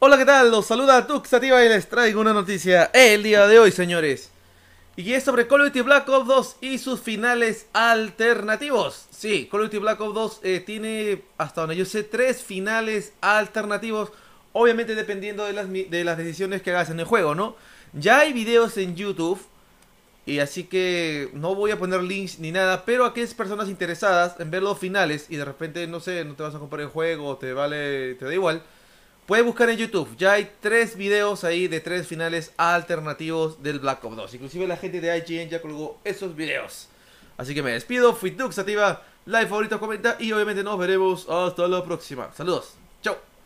Hola, ¿qué tal? Los saluda Tuxativa y les traigo una noticia el día de hoy, señores. Y es sobre Call of Duty Black Ops 2 y sus finales alternativos. Sí, Call of Duty Black Ops 2 eh, tiene, hasta donde yo sé, tres finales alternativos. Obviamente dependiendo de las, de las decisiones que hagas en el juego, ¿no? Ya hay videos en YouTube. Y así que no voy a poner links ni nada. Pero a aquellas personas interesadas en ver los finales y de repente, no sé, no te vas a comprar el juego, te vale, te da igual Puedes buscar en YouTube, ya hay tres videos ahí de tres finales alternativos del Black Ops 2. Inclusive la gente de IGN ya colgó esos videos. Así que me despido, fui Dux, like, favorito, comenta y obviamente nos veremos hasta la próxima. Saludos, chao.